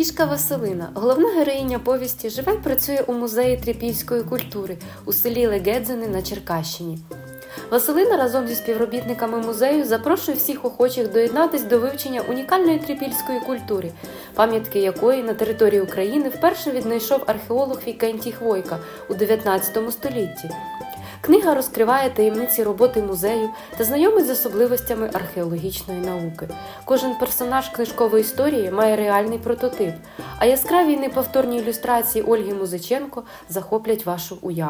Кішка Василина, головна героїня повісті, живе і працює у музеї трипільської культури у селі Легедзини на Черкащині. Василина разом зі співробітниками музею запрошує всіх охочих доєднатись до вивчення унікальної трипільської культури, пам'ятки якої на території України вперше віднайшов археолог Вікентій Хвойка у 19 столітті. Книга розкриває таємниці роботи музею та знайомить з особливостями археологічної науки. Кожен персонаж книжкової історії має реальний прототип, а яскраві й неповторні ілюстрації Ольги Музиченко захоплять вашу уяву.